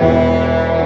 Música